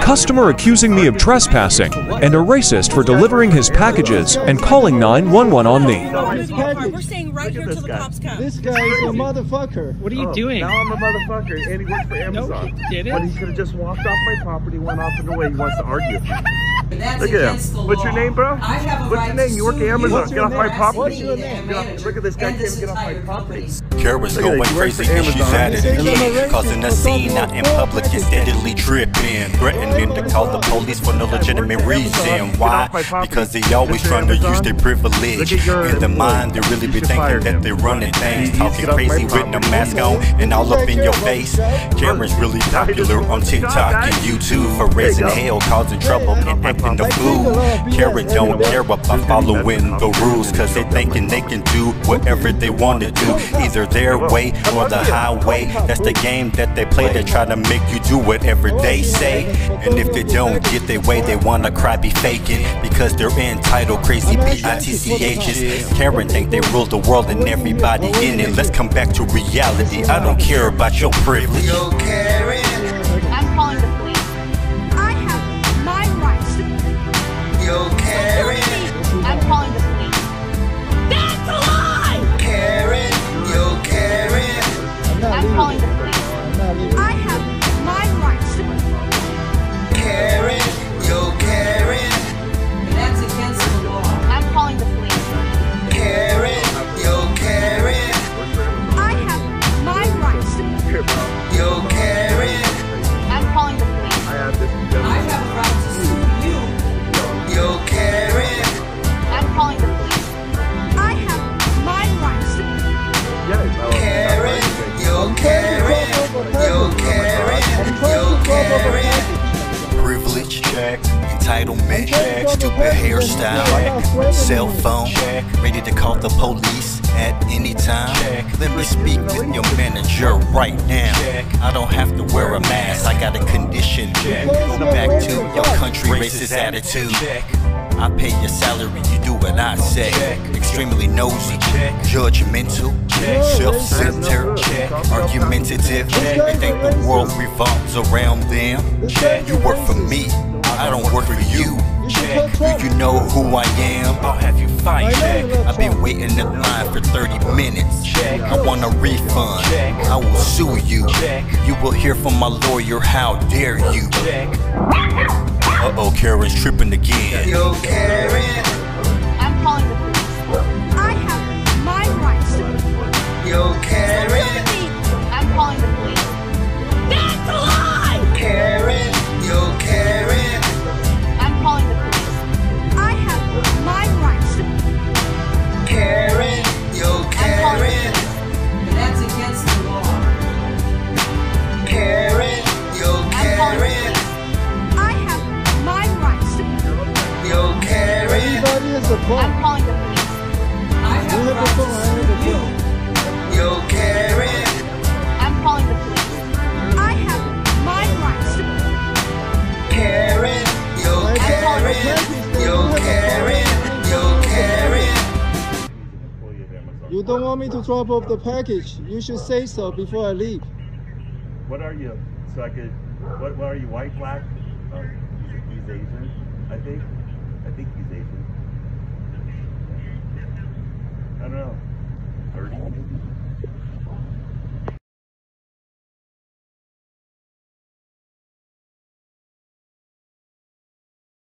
Customer accusing me of trespassing and a racist for delivering his packages and calling 911 on me. We're staying right here till the cops come. This guy is a motherfucker. What are you oh, doing? Now I'm a motherfucker, and he works for Amazon. he didn't. But he's gonna just walked off my property, went off in the way. He wants to argue. That's Look at against him. the What's your name, bro? I have a What's right your name? to You work at Amazon. What's Get off my property. What's your name? look at this guy And can't get off my property. company. Kara's going it, crazy and she's at it again, causing a scene out in public and packages. steadily tripping, threatening to call the police for no legitimate reason. Why? Because they always trying to use their privilege. In the mind, they really be thinking that they're running things, talking crazy with no mask on and all up in your face. Karen's really popular on TikTok and YouTube for raising hell, causing trouble and acting the fool. Karen don't care about following the rules, cause they thinking they can do whatever they want to do, either their way or the highway. That's the game that they play. They try to make you do whatever they say. And if they don't get their way, they wanna cry, be faking because they're entitled, crazy B-I-T-C-H's. Karen think they rule the world and everybody in it. Let's come back to reality. I don't care about your privilege. Check, entitlement check, stupid hairstyle. Check, cell phone. Check, ready to call the police at any time. Check. Let me speak with your manager right now. Check. I don't have to wear a mask, I got a condition. Check. Go back to your country racist attitude. Check. I pay your salary, you do what I say. Extremely nosy, judgmental, self-centered, argumentative. They think the world revolves around them. You work for me, I don't work for you. Do you know who I am? I'll have you fight. I've been waiting in line for 30 minutes. I want a refund. I will sue you. You will hear from my lawyer. How dare you? Uh oh, Karen's tripping again. Yo, Karen, I'm calling the police. I have my rights. yo, Karen, Everybody is a I'm calling the police. I have You a have right the phone, I to have the sue you. phone. yo, Karen, I'm calling the police. I have my rights. Karen, yo, Karen, yo, Karen, yo, Karen. You don't want me to drop off the package. You should say so before I leave. What are you? So I could. What? What are you? White, black? Oh, he's, he's Asian. I think. I think he's Asian. Know. Thirty maybe.